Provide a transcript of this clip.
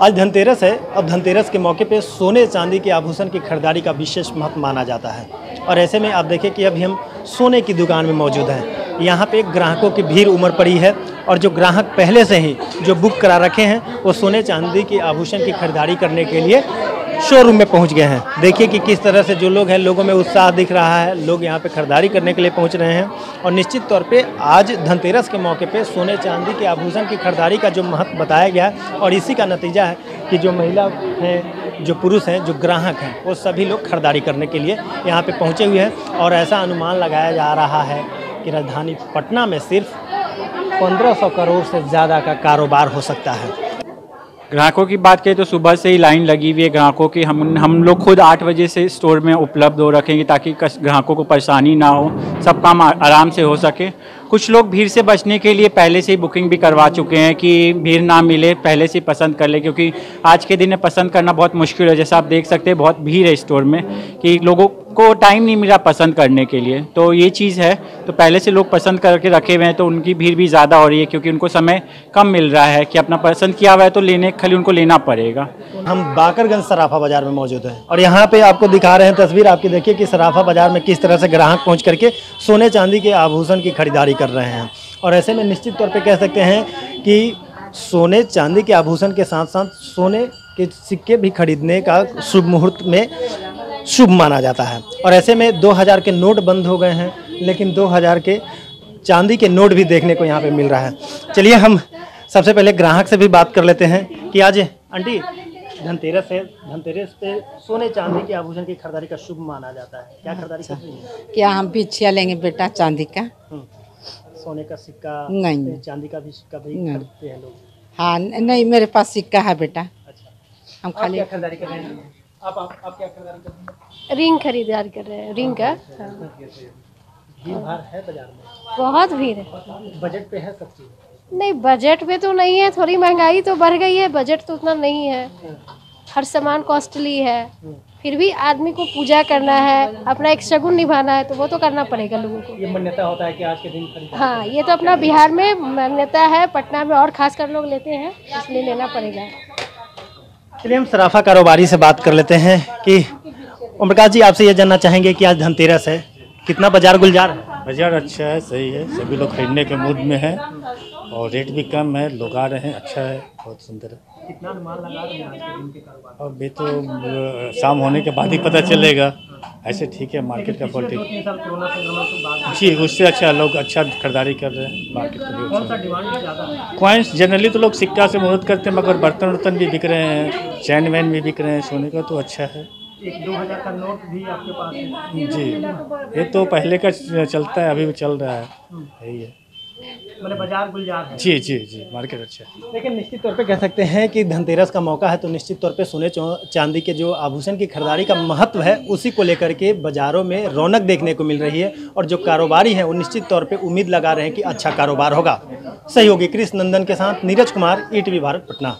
आज धनतेरस है। अब धनतेरस के मौके पे सोने चांदी के आभूषण की खरीदारी का विशेष महत्व माना जाता है। और ऐसे में आप देखें कि अभी हम सोने की दुकान में मौजूद हैं। यहाँ पे ग्राहकों की भीड़ उमड़ पड़ी है और जो ग्राहक पहले से ही जो बुक करा रखे हैं, वो सोने चांदी के आभूषण की खरीदारी करने के लिए शोरूम में पहुँच गए हैं। देखिए कि किस तरह से जो लोग हैं, लोगों में उत्साह दिख रहा है। लोग यहाँ पे खरीदारी करने के लिए पहुँच रहे हैं और निश्चित तौर पे आज धनतेरस के मौके पे सोने चांदी के आभूषण की खरीदारी का जो महत्व बताया गया है और इसी का नतीजा है कि जो महिला हैं, जो पुरुष हैं, जो ग्राहक हैं, वो सभी लोग खरीदारी करने के लिए यहाँ पर पहुँचे हुए हैं और ऐसा अनुमान लगाया जा रहा है कि राजधानी पटना में सिर्फ़ 1500 करोड़ से ज़्यादा का कारोबार हो सकता है। ग्राहकों की बात करें तो सुबह से ही लाइन लगी हुई है ग्राहकों की। हम हम लोग खुद आठ बजे से स्टोर में उपलब्ध हो रखेंगे ताकि ग्राहकों को परेशानी ना हो। सब काम आराम से हो सके। कुछ लोग भीड़ से बचने के लिए पहले से ही बुकिंग भी करवा चुके हैं कि भीड़ ना मिले, पहले से पसंद कर ले, क्योंकि आज के दिन में पसंद करना बहुत मुश्किल है। जैसा आप देख सकते हैं, बहुत भीड़ है स्टोर में कि लोगों को टाइम नहीं मिला पसंद करने के लिए। तो ये चीज़ है। तो पहले से लोग पसंद करके रखे हुए हैं तो उनकी भीड़ भी ज़्यादा हो रही है, क्योंकि उनको समय कम मिल रहा है कि अपना पसंद किया हुआ है तो लेने, खाली उनको लेना पड़ेगा। हम बाकरगंज सराफा बाज़ार में मौजूद हैं और यहाँ पे आपको दिखा रहे हैं तस्वीर। आपकी देखिए कि सराफा बाज़ार में किस तरह से ग्राहक पहुँच करके सोने चांदी के आभूषण की खरीदारी कर रहे हैं। और ऐसे में निश्चित तौर पर कह सकते हैं कि सोने चांदी के आभूषण के साथ साथ सोने के सिक्के भी खरीदने का शुभ मुहूर्त में शुभ माना जाता है। और ऐसे में 2000 के नोट बंद हो गए हैं लेकिन 2000 के चांदी के नोट भी देखने को यहाँ पे मिल रहा है। चलिए हम सबसे पहले ग्राहक से भी बात कर लेते हैं कि आज आंटी धनतेरस है धनतेरस पे सोने चांदी के आभूषण की खरीदारी का शुभ माना जाता है। क्या खरीदारी कर क्या हम बिछिया लेंगे बेटा चांदी का? हम्म। सोने का सिक्का नहीं। चांदी का भी सिक्का भी खरीदते हैं लोग। हाँ नहीं मेरे पास सिक्का है बेटा। अच्छा। हम खाली खरीदारी कर रहे हैं? आप आप, आप क्या खरीदारी कर रहे हैं? रिंग खरीदारी कर रहे हैं रिंग का। हाँ। है बाज़ार में? बहुत भीड़ है। बजट पे है सब चीज़? नहीं बजट पे तो नहीं है थोड़ी महँगाई तो बढ़ गई है बजट तो उतना नहीं है। हर सामान कॉस्टली है। फिर भी आदमी को पूजा करना है अपना एक शगुन निभाना है तो वो तो करना पड़ेगा लोगों को। ये मान्यता होता है कि आज के दिन हाँ ये तो अपना बिहार में मान्यता है पटना में और खास कर लोग लेते हैं इसलिए लेना पड़ेगा। चलिए हम सराफा कारोबारी से बात कर लेते हैं कि ओम प्रकाश जी, आपसे ये जानना चाहेंगे कि आज धनतेरस है। कितना बाज़ार गुलजार है? बाज़ार अच्छा है, सही है। सभी लोग खरीदने के मूड में है। और रेट भी कम है लोग आ रहे हैं अच्छा है बहुत सुंदर है। कितना अनुमान लगा रहे हैं भी तो शाम होने के बाद ही पता चलेगा। ऐसे ठीक है मार्केट का पॉलिटिक्स जी उससे अच्छा लोग अच्छा खरीदारी कर रहे हैं मार्केट का भी कौन सा डिमांड ज़्यादा कॉइन्स जनरली तो लोग सिक्का से मुहूर्त करते हैं मगर बर्तन वर्तन भी बिक रहे हैं चैन वैन भी बिक रहे हैं सोने का तो अच्छा है। एक दो हज़ार का नोट भी आपके पास है? जी ये तो पहले का चलता है अभी भी चल रहा है यही है। मैंने बाज़ार गुलजार है। जी जी जी मार्केट अच्छा है। लेकिन निश्चित तौर पे कह सकते हैं कि धनतेरस का मौका है तो निश्चित तौर पे सोने चांदी के जो आभूषण की खरीदारी का महत्व है उसी को लेकर के बाजारों में रौनक देखने को मिल रही है और जो कारोबारी हैं वो निश्चित तौर पर उम्मीद लगा रहे हैं कि अच्छा कारोबार होगा। सहयोगी कृष्ण नंदन के साथ नीरज कुमार ई भारत पटना।